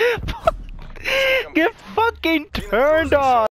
Get fucking turned on!